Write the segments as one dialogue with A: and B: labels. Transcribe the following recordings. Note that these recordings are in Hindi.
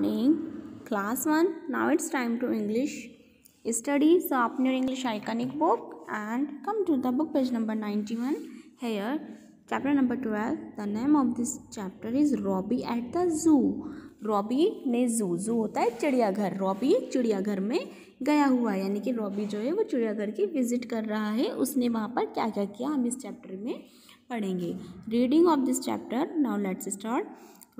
A: morning, class 1. Now it's time to English study. So open your English iconic book and come to the book page number 91. Here, chapter number 12. The name of this chapter is Robbie at the Zoo. Robbie ने जू जू होता है चिड़ियाघर रॉबी चिड़ियाघर में गया हुआ है यानी कि रॉबी जो है वो चिड़ियाघर की विज़िट कर रहा है उसने वहाँ पर क्या क्या किया हम इस चैप्टर में पढ़ेंगे। Reading of this chapter now let's start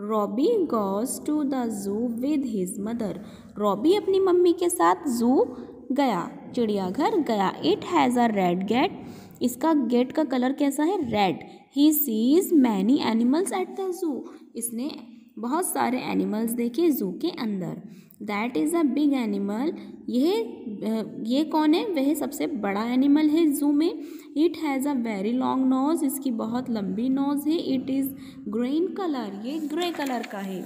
A: Robbie goes to the zoo with his mother Robbie अपनी मम्मी के साथ जू गया, चिड़ियाघर गया। It has a red gate इसका गेट का कलर कैसा है? Red he sees many animals at the zoo इसने बहुत सारे एनिमल्स देखे जू के अंदर। That is a big animal यह ये कौन है? वह सबसे बड़ा एनिमल है जू में। It has a very long nose इसकी बहुत लंबी नोज़ है। इट इज़ ग्रीन कलर ये ग्रे कलर का है।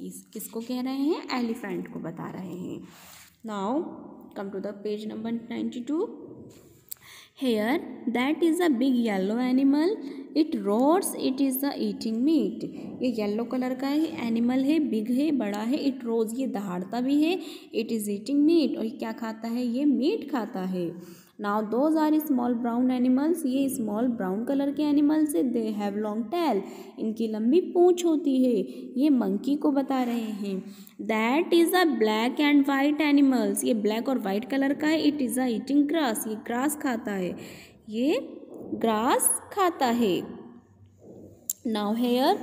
A: इस किसको कह रहे हैं एलिफेंट को बता रहे हैं। Now come to the page number ninety two here that is a big yellow animal it roars. It is the eating meat ये येलो कलर का है एनिमल है बिग है, बड़ा है. इट रोज ये दहाड़ता भी है. इट इज़ ईटिंग मीट और क्या खाता है? ये मीट खाता है. Now those are small brown animals ये स्मॉल ब्राउन कलर के एनिमल्स है. दे हैव लॉन्ग टैल इनकी लंबी पूँछ होती है. ये मंकी को बता रहे हैं. That is a black and white animals ये ब्लैक और वाइट कलर का है. It is a eating grass ये ग्रास खाता है. ये ग्रास खाता है. नाउ हेयर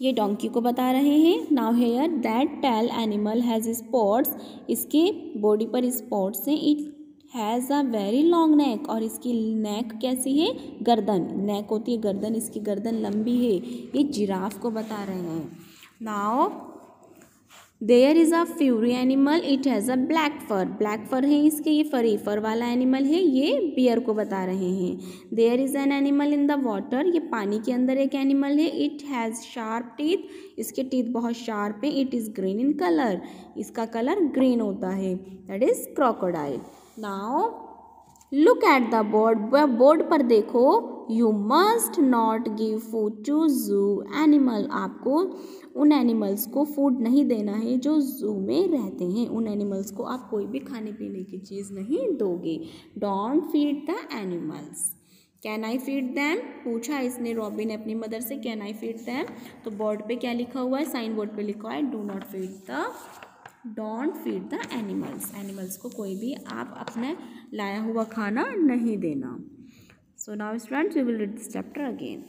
A: ये डोंकी को बता रहे हैं. Now here that tall animal has spots इसके बॉडी पर स्पॉट्स हैं. It has a very long neck और इसकी नेक कैसी है? गर्दन। नेक होती है गर्दन, इसकी गर्दन लंबी है। ये जिराफ को बता रहे हैं। Now, there is a furry animal, it has a black fur. Black fur है इसके, ये फरी फर वाला एनिमल है, ये बियर को बता रहे हैं। There is an animal in the water, ये पानी के अंदर एक एनिमल है। इट हैज़ शार्प टीथ, इसके टीथ बहुत शार्प है। It is green in colour, इसका कलर ग्रीन होता है। That is crocodile. Now look at the board board पर देखो you must not give food to zoo animal आपको उन एनिमल्स को फ़ूड नहीं देना है जो जू में रहते हैं। उन एनिमल्स को आप कोई भी खाने पीने की चीज़ नहीं दोगे। Don't feed the animals can I feed them पूछा इसने रॉबिन अपनी मदर से कैन आई फ़ीड दैम तो बोर्ड पे क्या लिखा हुआ है? साइन बोर्ड पे लिखा हुआ है do not feed the don't feed the animals. Animals को कोई भी आप अपने लाया हुआ खाना नहीं देना। So now students we will read this chapter again